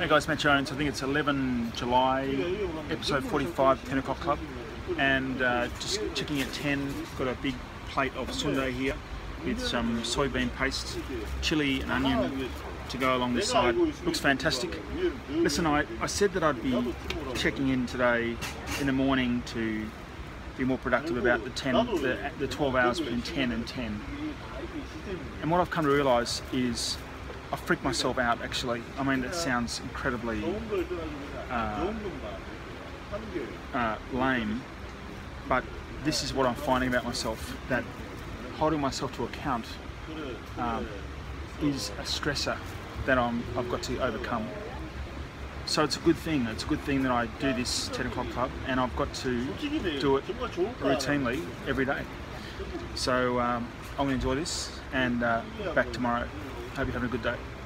Hey guys, Matt Jones. I think it's 11 July, episode 45, 10 o'clock club, and uh, just checking at 10. Got a big plate of sundae here with some soybean paste, chili and onion to go along the side. Looks fantastic. Listen, I, I said that I'd be checking in today in the morning to be more productive about the 10, the, the 12 hours between 10 and 10. And what I've come to realise is I freaked myself out actually. I mean, it sounds incredibly uh, uh, lame, but this is what I'm finding about myself that holding myself to account um, is a stressor that I'm, I've got to overcome. So it's a good thing. It's a good thing that I do this 10 o'clock club and I've got to do it routinely every day. So um, I'm going to enjoy this and uh, back tomorrow. Hope you're having a good day.